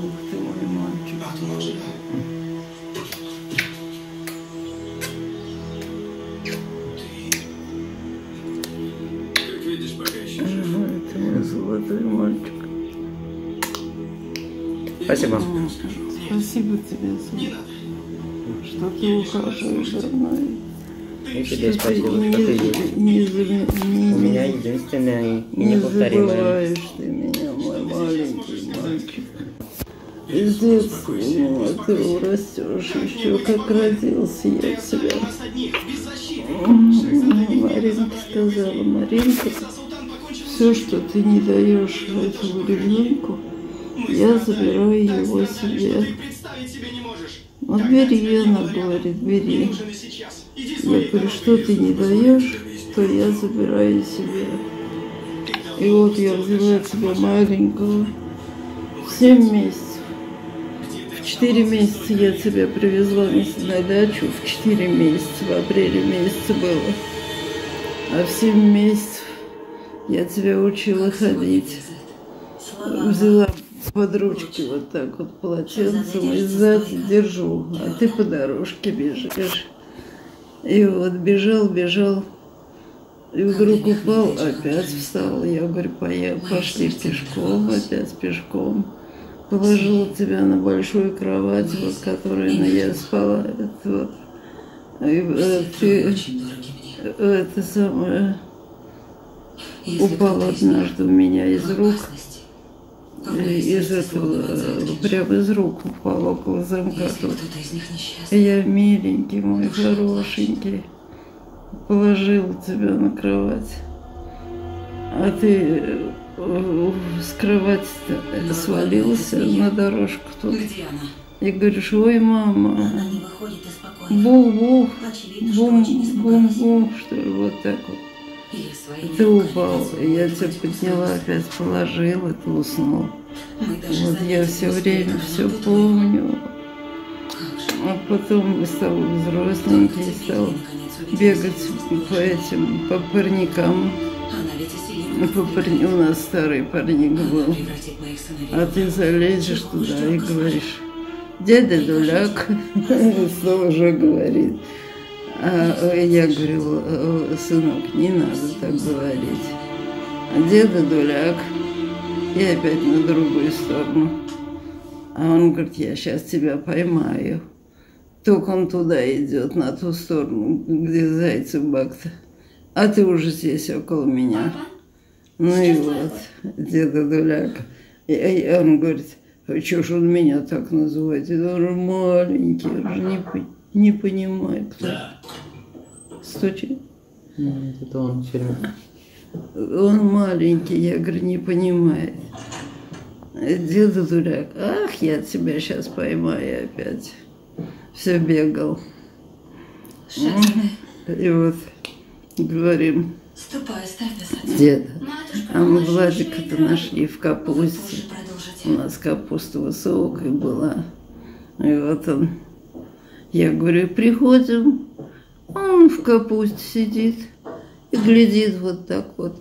Ух ты мой мальчик. Как видишь, пока еще жив. Ага, ты мой золотой мальчик. Спасибо. Спасибо тебе, сын, что ты ухаживаешь мной. И тебе спасибо, что ты не, есть. не, не- У меня единственное и не неповторимое. забываешь ты меня, мой маленький мальчик. Детства, ну, ты растешь еще, как родился я тебя. Маринка сказала, Маринка, все, что ты не даешь этому ребенку, я забираю его себе. Вот бери, она говорит, бери. Я говорю, что ты не даешь, то я забираю себе. И вот я взяла тебя маленького. В 7 4 месяца я тебя привезла на, дачу, в 4 месяца, в апреле месяце было. А в 7 месяцев я тебя учила ходить. Взяла под ручки вот так вот полотенцем и сзади держу, а ты по дорожке бежишь. И вот бежал, бежал, и вдруг упал, опять встал. Я говорю, «Поя- пошли пешком, опять пешком. Положила тебя на большую кровать, вот, которой на я спала. Это э, ты, это самое, упал однажды у меня из рук, э, из этого, э, прямо из рук упал около замка тут. Я миленький мой, хорошенький, положил тебя на кровать. А ты э, с кровати свалился на дорожку тут. Где она? И говоришь, ой, мама, Она не выходит из покоя. бух-бух, Очевидно, что ли, вот так вот. Ты упал, я тебя подняла, опять положила, ты уснул. Вот я все время все помню. А потом стал взросленький, стал бегать по этим, по парникам. У нас старый парник был. А ты залезешь туда и говоришь, дядя Дуляк, снова же говорит. А я говорю, «Э, сынок, не надо так говорить. Деда Дуляк, и опять на другую сторону. А он говорит, я сейчас тебя поймаю. Только он туда идет, на ту сторону, где зайцы бак-то. А ты уже здесь около меня. Ну и вот, деда Дуляк. И, и он говорит, а что ж он меня так называет? Я говорю, маленький, я же не, не понимаю, кто. Стучит. Нет, это он все время. Он маленький, я говорю, не понимает. Деда Дуляк, ах, я тебя сейчас поймаю опять. Все бегал. Шерстяная. И вот говорим, Ступай, деда, а мы Владика-то нашли в капусте. У нас капуста высокая была. И вот он. Я говорю, приходим, а он в капусте сидит и глядит вот так вот.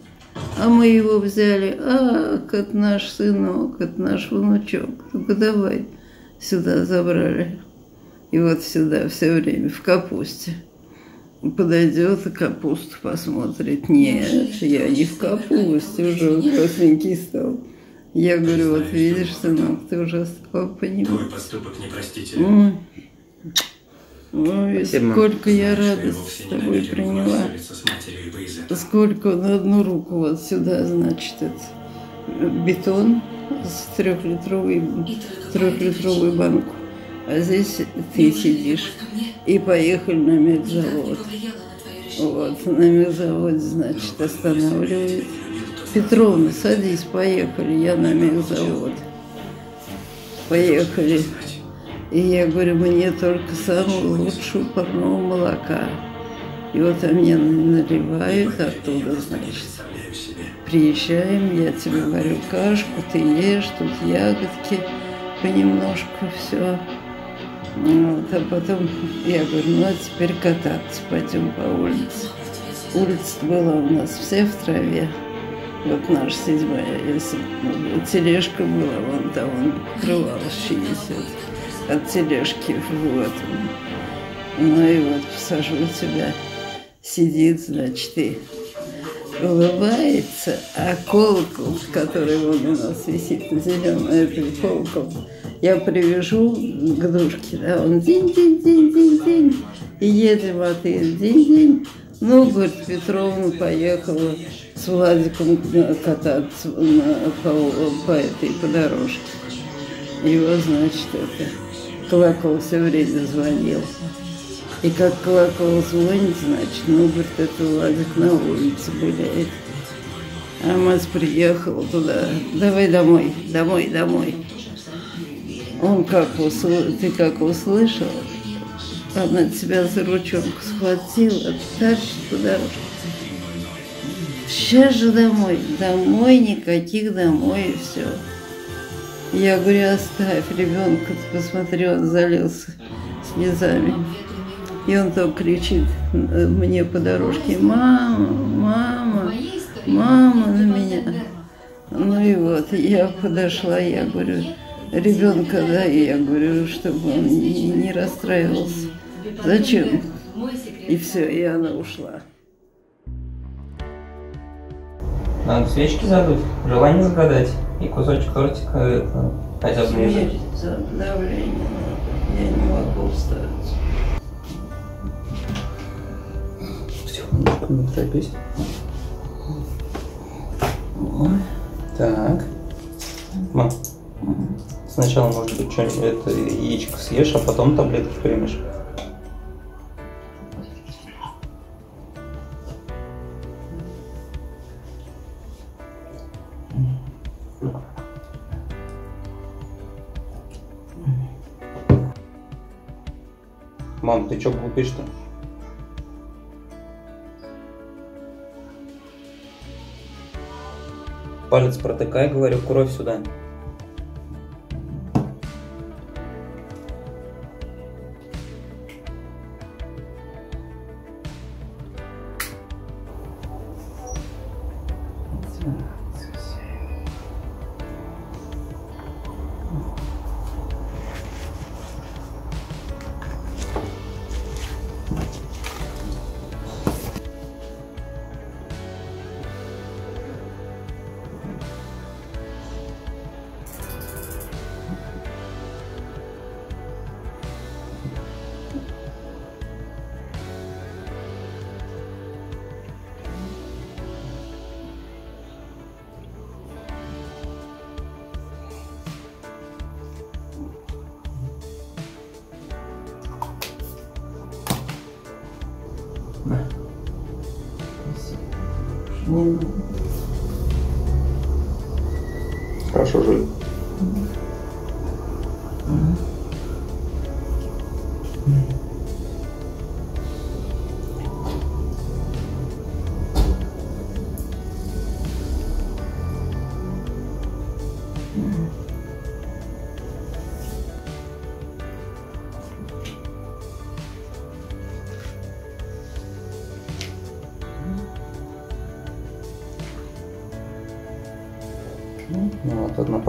А мы его взяли, ах, это наш сынок, это наш внучок. Ну-ка давай сюда забрали. И вот сюда все время в капусте. Подойдет и капусту посмотрит. Нет, я не в капусте, уже взросленький стал. Я говорю, вот видишь, сынок, ты уже стал понимать. Твой поступок непростителен. Ой, ой, Спасибо. сколько я радость с тобой приняла. Сколько на одну руку вот сюда, значит, это, бетон с трехлитровой, трехлитровую банку. А здесь ты сидишь. И поехали на медзавод. Вот, на медзаводе, значит, останавливает. Петровна, садись, поехали, я на медзавод. Поехали. И я говорю, мне только самую лучшую парного молока. И вот а мне наливают оттуда, значит. Приезжаем, я тебе говорю кашку, ты ешь, тут ягодки, понемножку все. Вот, а потом я говорю, ну а теперь кататься, пойдем по улице. Улица была у нас вся в траве. Вот наша седьмая, если ну, тележка была, вон там он покрывал 60 от тележки вот. Ну и вот посажу тебя, сидит, значит, и улыбается, а колокол, который вон у нас висит на зеленом, это колокол, я привяжу к душке, да, он день-день-день-день-день, и едем, а ты день-день. Ну, говорит, Петровна поехала с Владиком кататься на, по, по этой, по дорожке. Его, значит, это, колокол все время звонил. И как колокол звонит, значит, ну, говорит, это Владик на улице гуляет. А мать приехала туда, давай домой, домой, домой. Он как услышал, ты как услышал, она тебя за ручонку схватила, по дорожке. Сейчас же домой, домой, никаких домой и все. Я говорю, оставь ребенка, посмотри, он залился слезами. И он там кричит э, мне по дорожке, мама, мама, мама на меня. Ну и вот, я подошла, я говорю, ребенка, да, и я говорю, чтобы он не, не расстраивался. Зачем? И все, и она ушла. Надо свечки задуть, желание загадать и кусочек тортика это, хотя бы Смерть за давление, я не могу встать. Торопись. Так. Мам, сначала, может быть, что-нибудь это яичко съешь, а потом таблетки примешь. Мам, ты чё глупишь-то? Палец протыкай, говорю, кровь сюда. Не Ну вот, одна.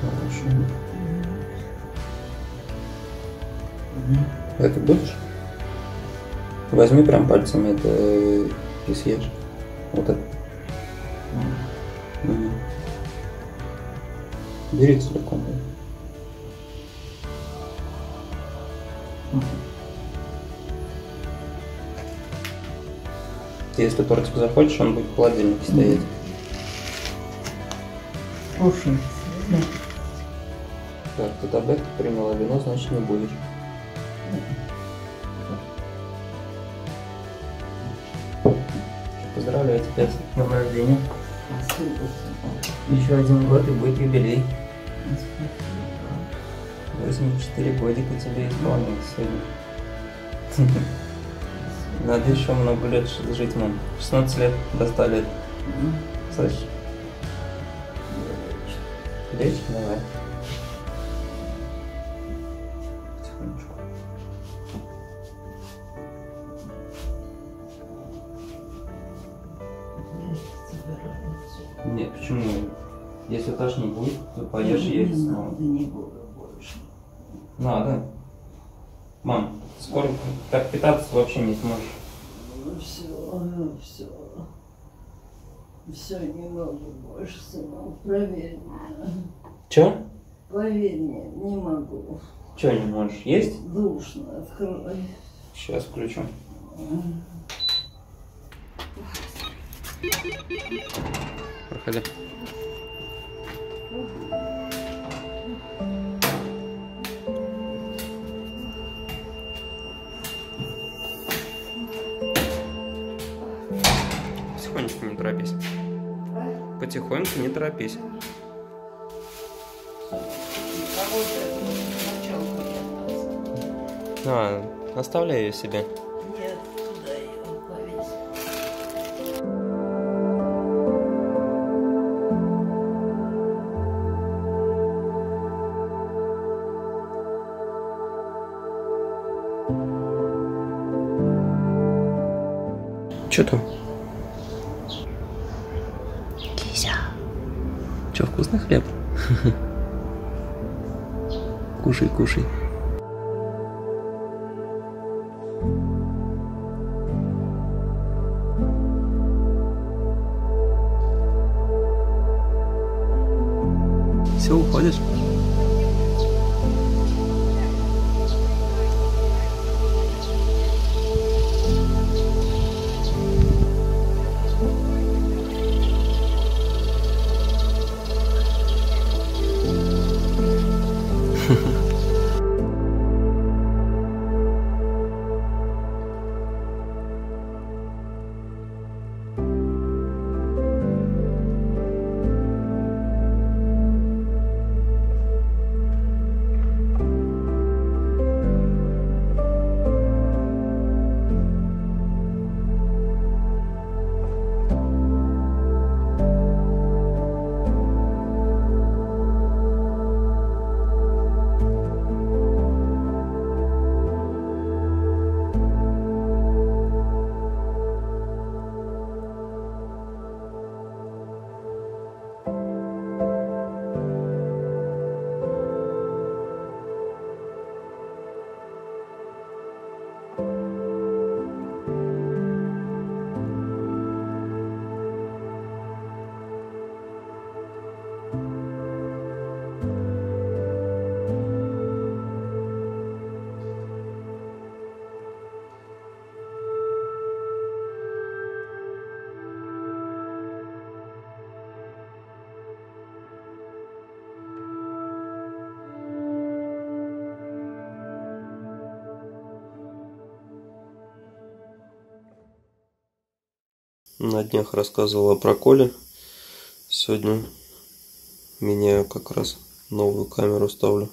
Хорошо. Это будешь? Возьми прям пальцами это и съешь. Вот это. Мгм. Бери целиком. Если тортик захочешь, он будет в холодильнике стоять. Слушай, Так, ты таблетки приняла, вино, значит, не будешь. Поздравляю тебя с днем рождения. Еще один год и будет юбилей. 84 годика тебе исполнилось сегодня. Надо еще много лет жить нам. 16 лет до 100 лет. Угу. Слышишь? Лечь, Давай. Нет, почему? Если этаж не будет, то поешь есть. Не, не буду больше. Надо. Мам, скоро так питаться вообще не сможешь. Ну все, все. Все, не могу больше, сынок, проверь меня. Че? Поверь мне, не могу. Че не можешь? Есть? Душно, открой. Сейчас включу. Проходи. Торопись. Потихоньку не торопись. А оставляй ее себе. Че там? Вкусный хлеб? Кушай, кушай. На днях рассказывала про Коле. Сегодня меняю как раз новую камеру ставлю.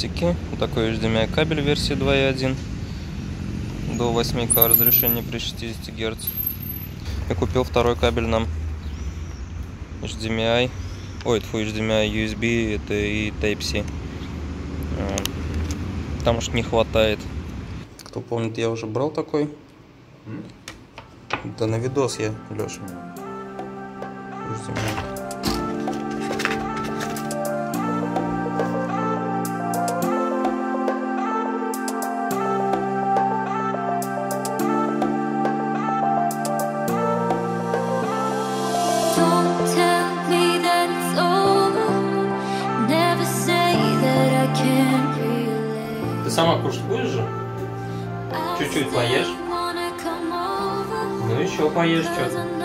пластики. Такой HDMI кабель версии 2.1 до 8К разрешения при 60 Гц. Я купил второй кабель нам HDMI. Ой, тьфу, HDMI USB это и Type-C. Эм, Потому что не хватает. Кто помнит, я уже брал такой. Да на видос я, Леша. HDMI. сама кушать будешь же? Чуть-чуть поешь. Ну еще поешь что-то.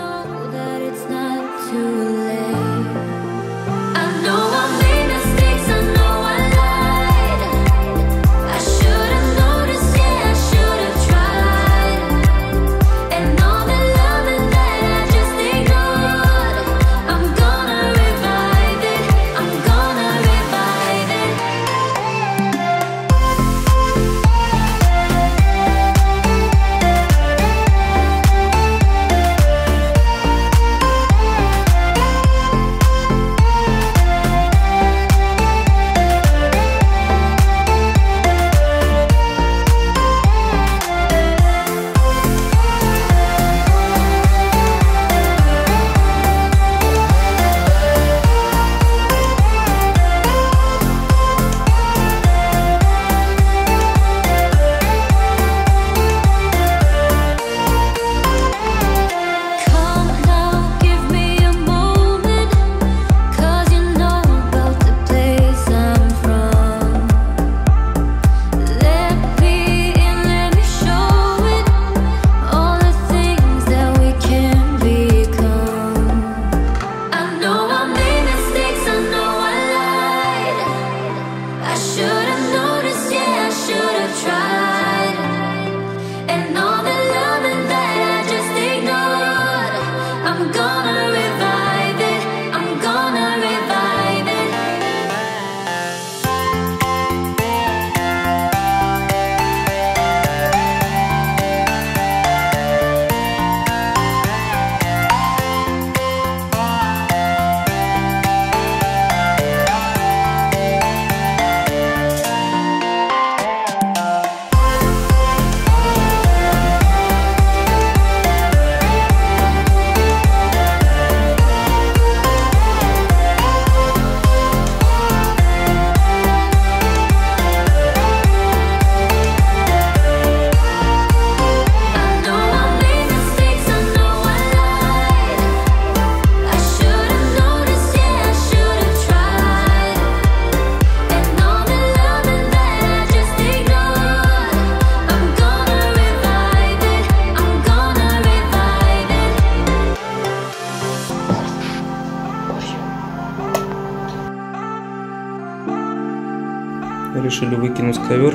решили выкинуть ковер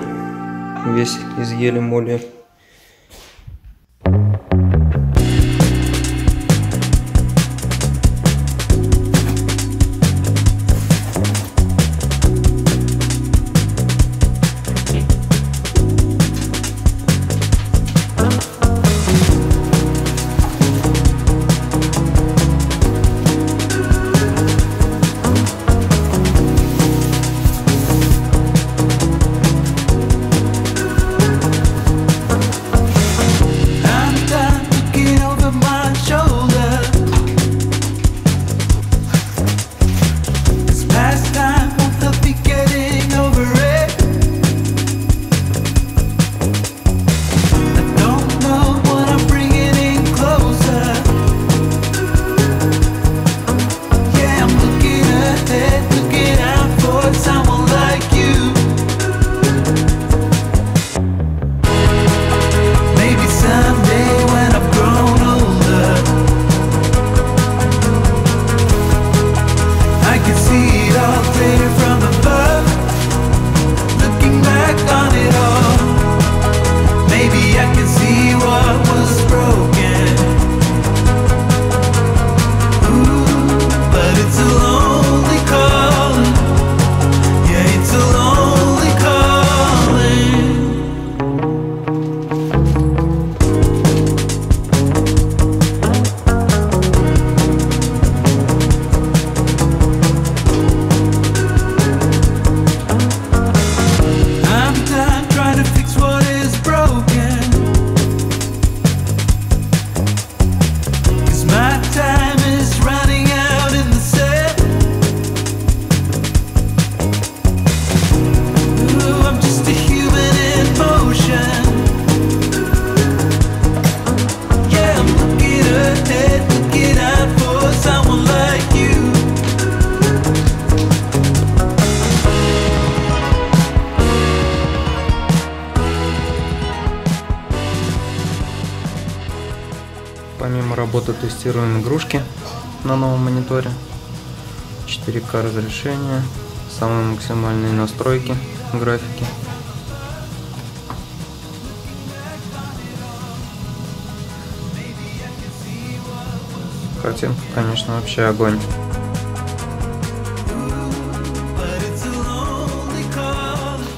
весь из ели моли. Фото тестируем игрушки на новом мониторе. 4К разрешение, самые максимальные настройки графики. Картинка, конечно, вообще огонь.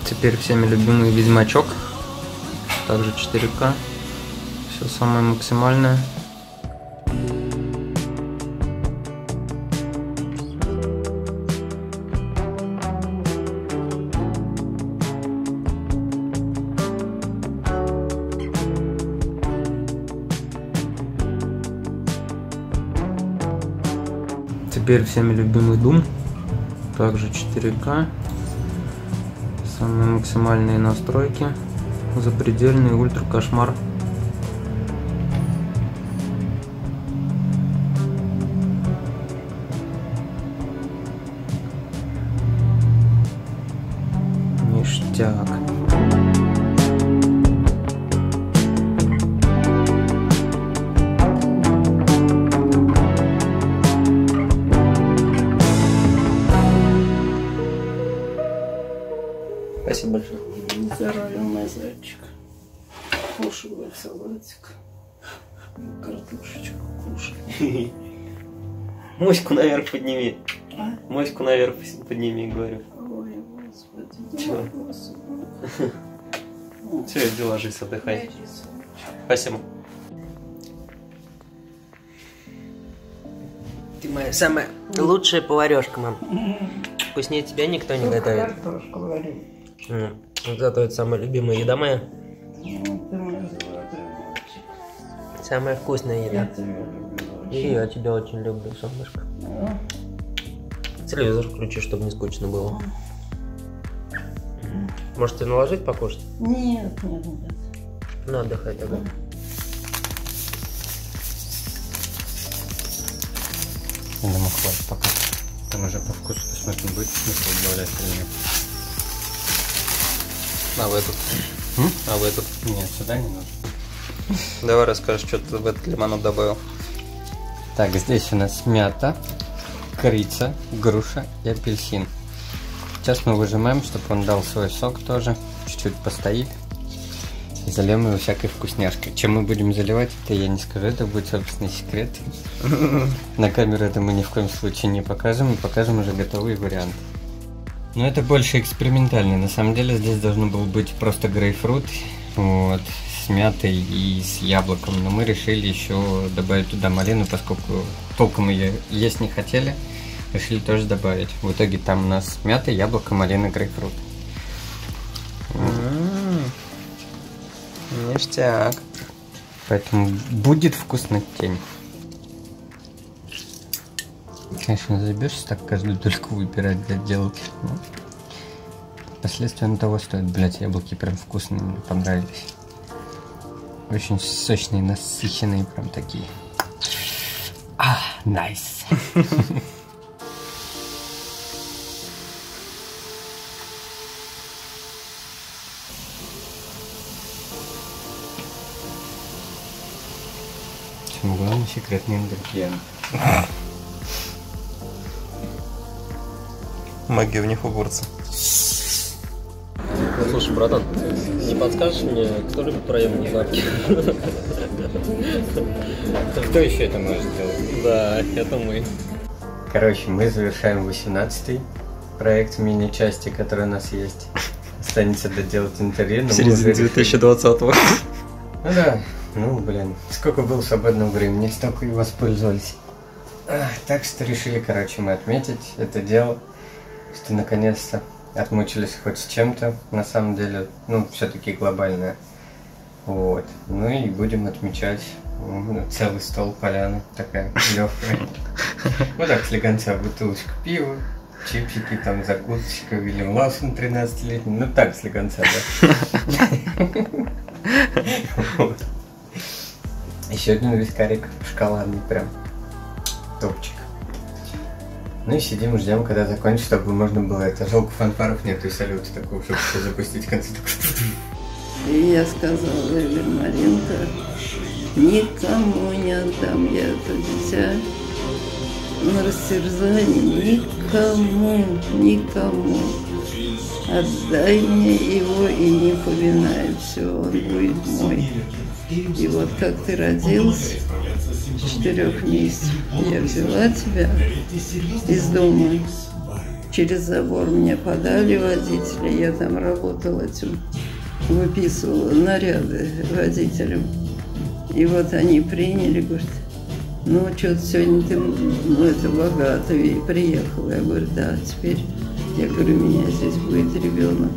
Теперь всеми любимый Ведьмачок. Также 4К. Все самое максимальное. Теперь всеми любимый Doom. Также 4К. Самые максимальные настройки. Запредельный ультра кошмар. Наверх подними, говорю. Ой, господи. Чего? Все, иди ложись, отдыхай. Спасибо. Ты моя самая лучшая поварешка, мам. Вкуснее тебя никто не готовит. Картошку варю. М, Вот это вот самая любимая еда моя. Ну. Самая вкусная еда. И я тебя очень люблю, солнышко. Телевизор включи, чтобы не скучно было. Может, тебе наложить покушать? Нет, нет, нет. Ну, отдыхай тогда. Я думаю, хватит пока. Там уже по вкусу посмотрим, будет смысл добавлять или нет. А в этот? М? А в этот? Нет, сюда не нужно. Давай расскажешь, что ты в этот лимонад добавил. Так, здесь у нас мята, корица, груша и апельсин. Сейчас мы выжимаем, чтобы он дал свой сок тоже. Чуть-чуть постоит. И зальем его всякой вкусняшкой. Чем мы будем заливать, это я не скажу, это будет собственный секрет. На камеру это мы ни в коем случае не покажем, мы покажем уже готовый вариант. Но это больше экспериментально. На самом деле здесь должно было быть просто грейпфрут вот, с мятой и с яблоком. Но мы решили еще добавить туда малину, поскольку толком ее есть не хотели. Решили тоже добавить. В итоге там у нас мята, яблоко, малина, грейпфрут. Ништяк. Поэтому будет вкусно тень. Конечно, заберешься так каждую дольку выбирать для отделки. но Последствия на того стоит. Блять, яблоки прям вкусные, мне понравились. Очень сочные, насыщенные, прям такие. А, найс. Самое главное, секретный ингредиент. Магия в них уборца. Слушай, братан, не подскажешь мне, кто любит проемные бабки? Кто еще это может сделать? Да, это мы. Короче, мы завершаем 18-й проект мини-части, который у нас есть. Останется доделать интерьер. но мы уже решили- 2020-го. Ну да, ну блин, сколько было свободного времени, столько и воспользовались. А, так что решили, короче, мы отметить это дело, что наконец-то отмучились хоть с чем-то, на самом деле, ну, все-таки глобальное. Вот. Ну и будем отмечать м, целый стол поляны, такая легкая. Вот так слегонца бутылочка пива, чипсики, там закусочка, Вильям Лаусон 13-летний, ну так слегонца, да. Еще один вискарик шоколадный прям. Топчик. Ну и сидим ждем, когда закончится, чтобы можно было это. Жалко фанфаров нет и салюта такого, чтобы всё запустить в конце. И я сказала, или Маринка, Никому не отдам я это дитя на растерзание. Никому, никому. Отдай мне его и не поминай. Все, он будет мой. И вот как ты родился, четырех месяцев, я взяла тебя из дома. Через забор мне подали водители, я там работала, этим, выписывала наряды водителям. И вот они приняли, говорят, ну что-то сегодня ты, ну это богато, и приехала. Я говорю, да, теперь, я говорю, у меня здесь будет ребенок.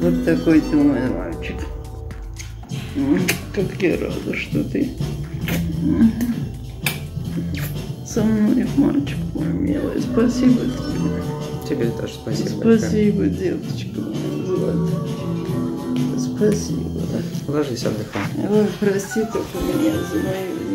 Вот такой ты мой мальчик. Как я рада, что ты со мной, мальчик мой милый. Спасибо тебе. Тебе тоже спасибо. большое. Спасибо, деточка моя золотая. Спасибо. Ложись, отдыхай. Ой, прости только меня за мою